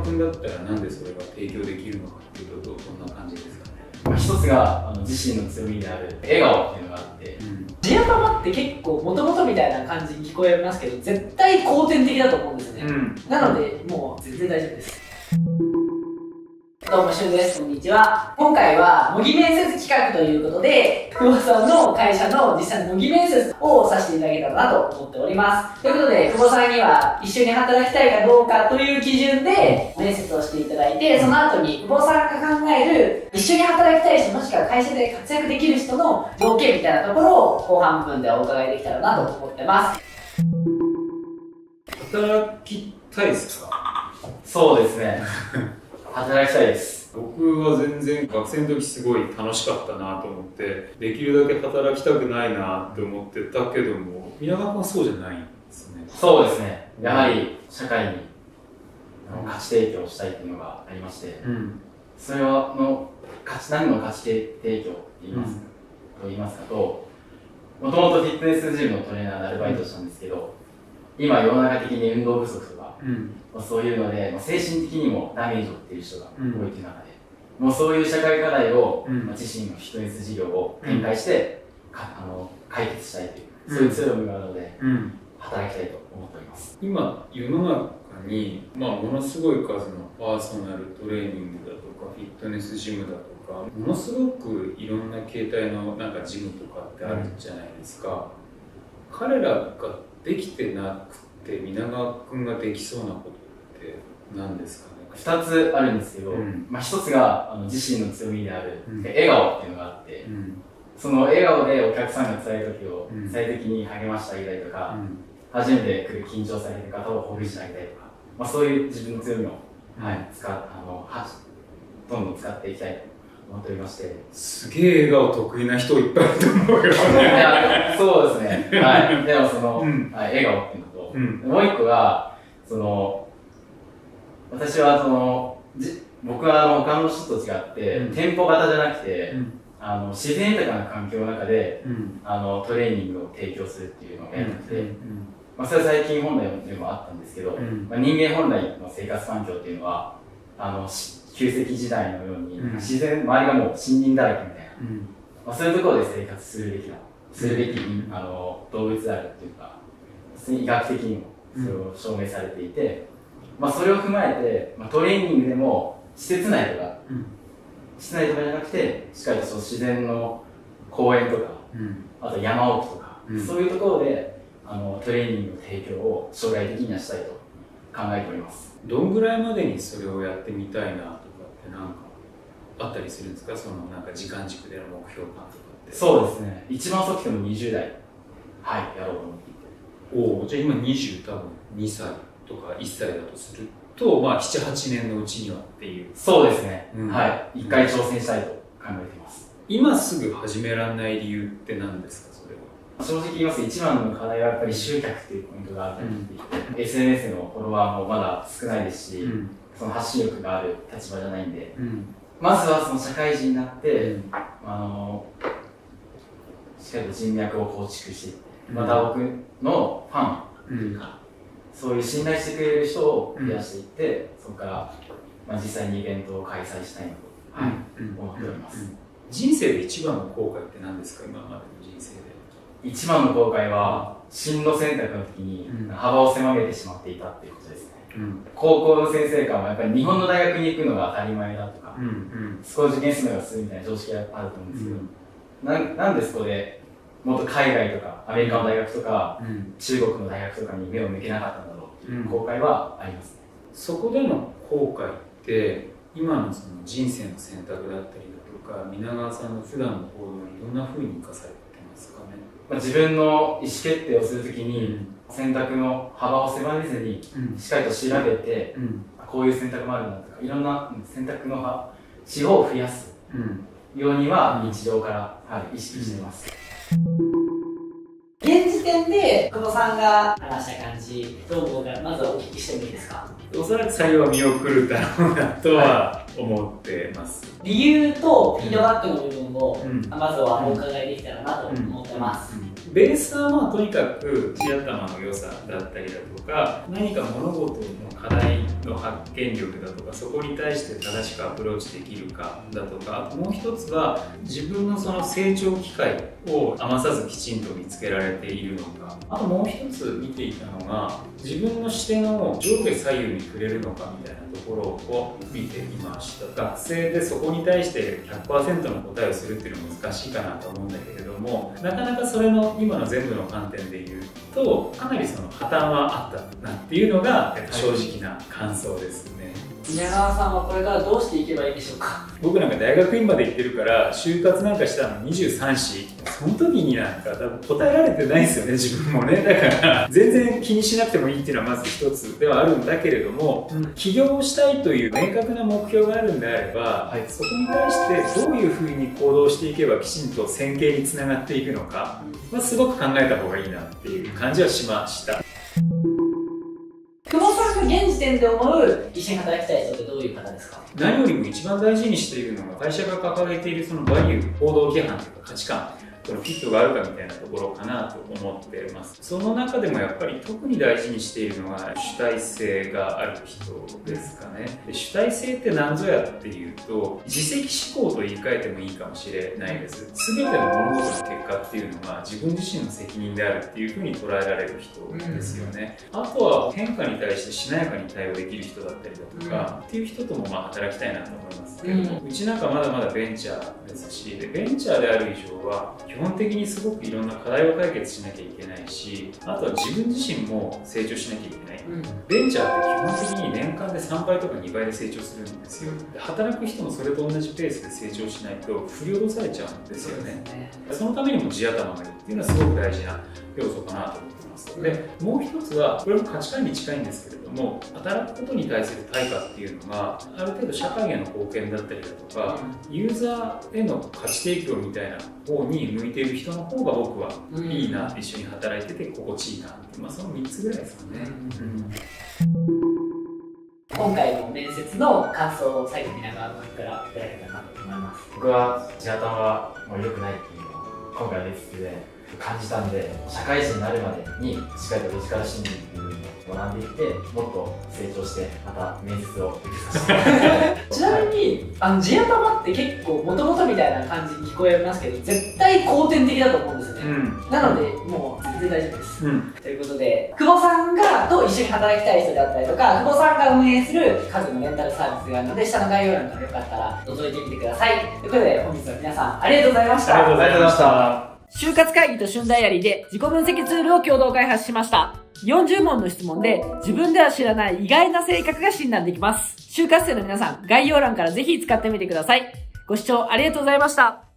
川君だったらなんでそれが提供できるのかっていうとどんな感じですかね。まあ、一つがあの自身の強みである笑顔っていうのがあって、うん。ジアパマって結構もともとみたいな感じに聞こえますけど絶対後天的だと思うんですよね、ん。なのでもう全然大丈夫ですどうもしゅんです。こんにちは。今回は模擬面接企画ということで久保さんの会社の実際の模擬面接をさせていただけたらなと思っております。ということで久保さんには一緒に働きたいかどうかという基準で面接をしていただいてその後に久保さんが考える一緒に働きたい人もしくは会社で活躍できる人の条件みたいなところを後半部分でお伺いできたらなと思ってます。働きたいですか？そうですね働きたいです。僕は全然学生の時すごい楽しかったなと思ってできるだけ働きたくないなって思ってたけども皆川君はそうじゃないんですね。そうですね。やはり社会に価値提供したいっていうのがありましてうん。それはの価値何の価値提供って言いますか、と言いますかともともとフィットネスジムのトレーナーでアルバイトしたんですけど今世の中的に運動不足とかうん。まあそういうので、まあ、精神的にもダメージを負っている人が多いという中で、もうそういう社会課題を、うん。まあ、自身のフィットネス事業を展開して、かあの解決したいという、うん。そういう強みがあるのでうん。働きたいと思っております。今世の中に、まあ、ものすごい数のパーソナルトレーニングだとかフィットネスジムだとかものすごくいろんな形態のなんかジムとかってあるじゃないですか、彼らができてなくて皆川君ができそうなことって何ですかね？2つあるんですけど、うん。まあ、1つがあの自身の強みである、うん。笑顔っていうのがあってうん。その笑顔でお客さんが辛い時をうん。最適に励ましてあげたりとか、うん。初めて来る緊張されてる方をほぐしてあげたりとか、まあ、そういう自分の強みを、はい、使っあのはどんどん使っていきたい。と思っておりまして。すげえ笑顔得意な人いっぱいいると思うよいやそうですね。はい。でもその、うん。はい、笑顔っていうのと、うん。もう一個がその私はそのじ僕はあの他の人と違って、うん。店舗型じゃなくて、うん。あの自然豊かな環境の中でうん。あのトレーニングを提供するっていうのをやりたくて、うん。まあ、それは最近本来でもあったんですけど、うん。まあ、人間本来の生活環境っていうのはあのし旧石器代のように、うん。自然周りがもう森林だらけみたいな、うん。まあ、そういうところで生活するべきだ。するべき、あの動物であるっていうか医学的にもそれを証明されていて、まあ、それを踏まえて、まあ、トレーニングでも施設内とかうん。室内とかじゃなくてしっかりとその自然の公園とかうん。あと山奥とか、うん。そういうところであのトレーニングの提供を将来的にはしたいと考えております。どんぐらいまでにそれをやってみたいなあったりするんですか？そのなんか時間軸での目標感とかって。そうですね。一番遅くても20代。はいやろうと思っていて。おおじゃあ今20多分。2歳とか1歳だとするとまあ78年のうちにはっていう。そうですね、うん。はい。一回挑戦したいと考えています。今すぐ始められない理由って何ですか？それは。正直言いますと一番の課題はやっぱり集客っていうポイントがあると思っていて、SNS のフォロワーもまだ少ないですし、んその発信力がある立場じゃないんで。うん。まずはその社会人になって、うん。あのしっかりと人脈を構築してまた僕のファンというか、そういう信頼してくれる人を増やしていって、そこから、まあ、実際にイベントを開催したいなと、はいうん。思っております、人生で一番の後悔って何ですか？今までの人生で。一番の後悔は進路選択の時にうん。幅を狭めてしまっていたっていうことですねうん。高校の先生からもやっぱり日本の大学に行くのが当たり前だとか、うんそこを受験するのが普通みたいな常識があると思うんですけど、なんなんでそこでもっと海外とかアメリカの大学とかうん。中国の大学とかに目を向けなかったんだろうっていう後悔はありますね、そこでの後悔って今のその人生の選択だったりだとか皆川さんの普段の行動にどんな風に生かされてますかね？まあ、自分の意思決定をするときに選択の幅を狭めずにうん。しっかりと調べてうん。こういう選択もあるんだとかいろんな選択の幅地方を増やすうん。ようには日常から、はい、意識しています、現時点で久保さんが話した感じどう思うかまずはお聞きしてもいいですか？おそらく採用は見送るだろうなとは思ってます、理由とフィードバックの部分をうん。まずはお伺いできたらなと思ってます、ベースはまあとにかく地頭の良さだったりだとか何か物事の課題の発見力だとかそこに対して正しくアプローチできるかだとかあともう一つは自分のその成長機会を余さずきちんと見つけられているのか。あともう一つ見ていたのが自分の視点を上下左右に触れるのかみたいなところを見ていました。学生でそこに対して100%の答えをするっていうのは難しいかなと思うんだけれどもなかなかそれの今の全部の観点で言うとかなりその破綻はあったなっていうのが正直な感想ですね。稲川さんはこれからどうしていけばいいでしょうか？僕なんか大学院まで行ってるから就活なんかしたの23歳その時になんか多分答えられてないですよね自分もね。だから全然気にしなくてもいいっていうのはまず一つではあるんだけれども、うん、起業したいという明確な目標があるんであれば、はい、そこに対してどういうふうに行動していけばきちんと線形につながっていくのか、まあ、すごく考えた方がいいなっていう感じはしました。点で思う一緒に働きたい人ってどういう方ですか？何よりも一番大事にしているのが会社が掲げているそのバリュー行動規範というか価値観。このフィットがあるかみたいなところかなと思ってます。その中でもやっぱり特に大事にしているのが主体性がある人ですかね。で主体性って何ぞやっていうと自責思考と言い換えてもいいかもしれないです。全ての物事の結果っていうのが自分自身の責任であるっていうふうに捉えられる人ですよね、うん、あとは変化に対してしなやかに対応できる人だったりだとか、うん、っていう人ともまあ働きたいなと思います。けども、うん、うちなんかまだまだベンチャーですしでベンチャーである以上は基本的にすごくいろんな課題を解決しなきゃいけないしあとは自分自身も成長しなきゃいけない、うん、ベンチャーって基本的に年間で3倍とか2倍で成長するんですよ。で働く人もそれと同じペースで成長しないと振り落とされちゃうんですよね。そのためにも地頭がいいっていうのはすごく大事な要素かなと思ってます。でもう一つはこれも価値観に近いんですけれども働くことに対する対価っていうのがある程度社会への貢献だったりだとかユーザーへの価値提供みたいな方に向いている人の方が僕はいいな、一緒に働いてて心地いいなって、まあ、その3つぐらいですかね。うん。今回の面接の感想を最後皆川君からいただけたらなと思います。僕は地頭はもう良くないっていうのを今回の面接で感じたんで社会人になるまでにしっかりとロジカル心理っていう学んでいってもっと成長してまた面接を受けさせて ちなみにあの地頭って結構もともとみたいな感じに聞こえますけど絶対後天的だと思うんですよね、うん、なのでもう全然大丈夫です、うん、ということで久保さんがと一緒に働きたい人であったりとか久保さんが運営する家具のレンタルサービスがあるので下の概要欄からよかったら覗いてみてください。ということで本日は皆さんありがとうございました。ありがとうございました就活会議と旬ダイアリーで自己分析ツールを共同開発しました。40問の質問で自分では知らない意外な性格が診断できます。就活生の皆さん、概要欄からぜひ使ってみてください。ご視聴ありがとうございました。